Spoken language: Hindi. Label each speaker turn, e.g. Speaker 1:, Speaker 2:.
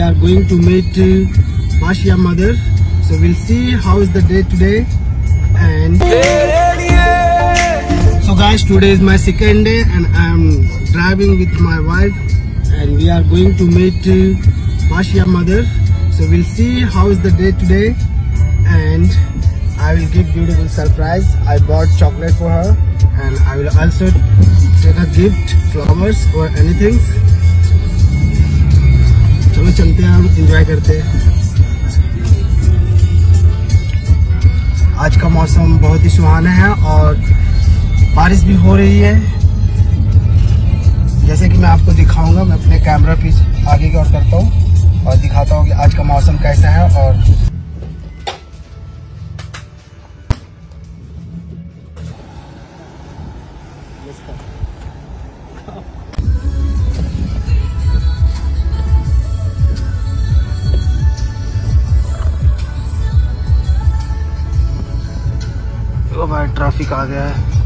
Speaker 1: we are going to meet uh, Mashia mother. So we'll see how is the day today. And so guys, today is my second day and I'm driving with my wife and we are going to meet uh, Mashia mother. So we'll see how is the day today and I will give beautiful surprise. I bought chocolate for her and I will also take a gift, flowers or anything. चलो चलते हैं हम एंजॉय करते हैं। आज का मौसम बहुत ही सुहाना है और बारिश भी हो रही है। जैसे कि मैं आपको दिखाऊँगा, मैं अपने कैमरा पे आगे की ओर करता हूँ और दिखाता हूँ कि आज का मौसम कैसा है और भाई ट्रैफ़िक आ गया है।